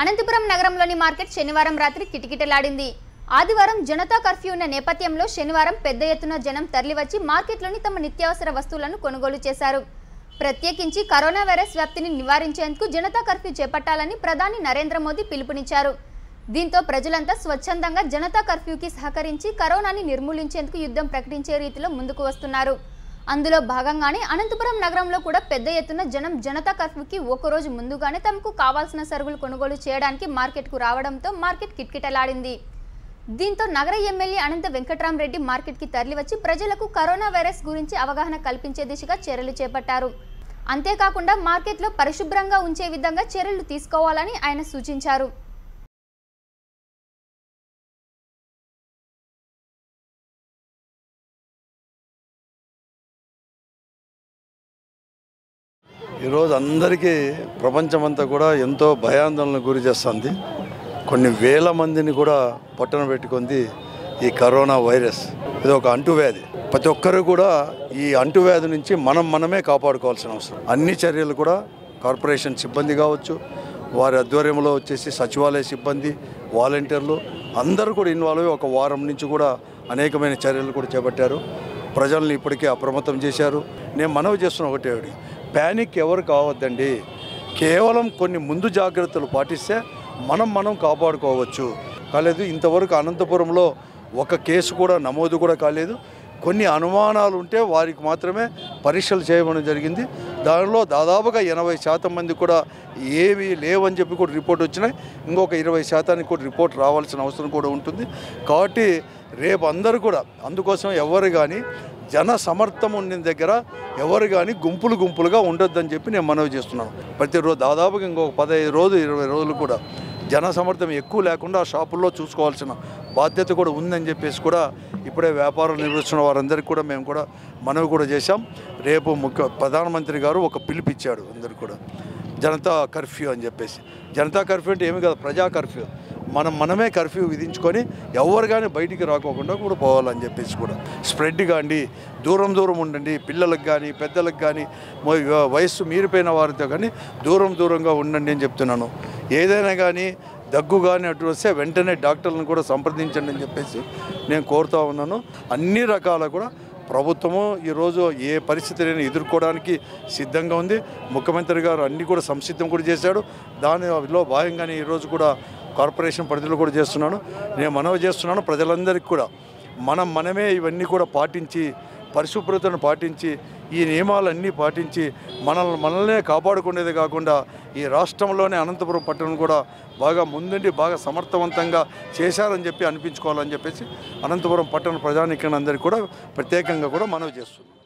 అనంతపురం నగరంలోని మార్కెట్ శనివారం రాత్రి కిటకిటలాడింది. ఆదివారం జనతా కర్ఫ్యూ ఉన్న నేపథ్యంలో శనివారం పెద్ద ఎత్తున జనం తరలివచ్చి మార్కెట్లోని తమ నిత్యావసర వస్తువులను కొనుగోలు చేశారు. ప్రత్యేకించి కరోనా వైరస్ వ్యాప్తిని నివారించేందుకు జనతా కర్ఫ్యూ చేపట్టాలని ప్రధాని నరేంద్ర మోదీ పిలుపునిచ్చారు. దీంతో ప్రజలంతా స్వచ్ఛందంగా జనతా కర్ఫ్యూకి సహకరించి కరోనాని నిర్మూలించేందుకు యుద్ధం ప్రకటించే రీతిలో ముందుకు వస్తున్నారు. అందులో భాగంగానే అనంతపురం నగరంలో కూడా పెద్ద ఎత్తున జనం జనతా కర్ఫ్యూకి ఒకరోజు ముందుగానే తమకు కావాల్సిన సరుకులు కొనుగోలు చేయడానికి మార్కెట్కు రావడంతో మార్కెట్ కిట్కిటలాడింది. దీంతో నగర ఎమ్మెల్యే అనంత వెంకట్రామరెడ్డి మార్కెట్కి తరలివచ్చి ప్రజలకు కరోనా వైరస్ గురించి అవగాహన కల్పించే దిశగా చర్యలు చేపట్టారు. అంతేకాకుండా మార్కెట్లో పరిశుభ్రంగా ఉంచే విధంగా చర్యలు తీసుకోవాలని ఆయన సూచించారు. ఈరోజు అందరికీ ప్రపంచమంతా కూడా ఎంతో భయాందోళనకు గురి చేస్తుంది. కొన్ని వేల మందిని కూడా పట్టణ పెట్టుకుంది ఈ కరోనా వైరస్. ఇది ఒక అంటువ్యాధి. ప్రతి ఒక్కరు కూడా ఈ అంటువ్యాధి నుంచి మనం మనమే కాపాడుకోవాల్సిన అవసరం. అన్ని చర్యలు కూడా కార్పొరేషన్ సిబ్బంది కావచ్చు వారి ఆధ్వర్యంలో వచ్చేసి సచివాలయ సిబ్బంది వాలంటీర్లు అందరూ కూడా ఇన్వాల్వ్ అయ్యి ఒక వారం నుంచి కూడా అనేకమైన చర్యలు కూడా చేపట్టారు. ప్రజల్ని ఇప్పటికే అప్రమత్తం చేశారు. నేను మనవి చేస్తున్న ఒకటే ప్యానిక్ ఎవరు కావద్దండి? కేవలం కొన్ని ముందు జాగ్రత్తలు పాటిస్తే మనం మనం కాపాడుకోవచ్చు. కాలేదు ఇంతవరకు అనంతపురంలో ఒక కేసు కూడా నమోదు కూడా కాలేదు. కొన్ని అనుమానాలు ఉంటే వారికి మాత్రమే పరీక్షలు చేయమని జరిగింది. దానిలో దాదాపుగా ఎనభై శాతం మంది కూడా ఏవి లేవని చెప్పి కూడా రిపోర్ట్ వచ్చినాయి. ఇంకొక ఇరవై శాతానికి కూడా రిపోర్ట్ రావాల్సిన అవసరం కూడా ఉంటుంది. కాబట్టి రేపు అందరూ కూడా అందుకోసం ఎవరు కానీ జన సమర్థం ఉండిన దగ్గర ఎవరు కానీ గుంపులు గుంపులుగా ఉండొద్దని చెప్పి నేను మనవి చేస్తున్నాను. ప్రతిరోజు దాదాపుగా ఇంకొక పదహైదు రోజులు ఇరవై రోజులు కూడా జన సమర్థం ఎక్కువ లేకుండా ఆ షాపుల్లో చూసుకోవాల్సిన బాధ్యత కూడా ఉందని చెప్పేసి కూడా ఇప్పుడే వ్యాపారం నిర్వహిస్తున్న వారందరికీ కూడా మేము కూడా మనవి కూడా చేశాం. రేపు ముఖ్య ప్రధానమంత్రి గారు ఒక పిలుపిచ్చాడు అందరికి కూడా. జనతా కర్ఫ్యూ అని చెప్పేసి. జనతా కర్ఫ్యూ అంటే ఏమి కాదు ప్రజా కర్ఫ్యూ. మనం మనమే కర్ఫ్యూ విధించుకొని ఎవరు కానీ బయటికి రాకోకుండా కూడా పోవాలని చెప్పేసి కూడా స్ప్రెడ్ కాండి దూరం దూరం ఉండండి పిల్లలకు కానీ పెద్దలకు కానీ వయస్సు మీరిపోయిన వారితో కానీ దూరం దూరంగా ఉండండి అని చెప్తున్నాను. ఏదైనా కానీ దగ్గు కానీ అటు వస్తే వెంటనే డాక్టర్లను కూడా సంప్రదించండి అని చెప్పేసి నేను కోరుతా ఉన్నాను. అన్ని రకాల కూడా ప్రభుత్వము ఈరోజు ఏ పరిస్థితిని ఎదుర్కోవడానికి సిద్ధంగా ఉంది. ముఖ్యమంత్రి గారు అన్నీ కూడా సంసిద్ధం కూడా చేశాడు. దానిలో భాగంగానే ఈరోజు కూడా కార్పొరేషన్ పరిధిలో కూడా చేస్తున్నాను. నేను మనవి చేస్తున్నాను ప్రజలందరికీ కూడా. మనం మనమే ఇవన్నీ కూడా పాటించి పరిశుభ్రతను పాటించి ఈ నియమాలన్నీ పాటించి మనల్ని మనల్నే కాపాడుకునేది కాకుండా ఈ రాష్ట్రంలోనే అనంతపురం పట్టణం కూడా బాగా ముందుండి బాగా సమర్థవంతంగా చేశారని చెప్పి అనిపించుకోవాలని చెప్పేసి అనంతపురం పట్టణ ప్రజానికనందరికీ కూడా ప్రత్యేకంగా కూడా మనవి చేస్తున్నాం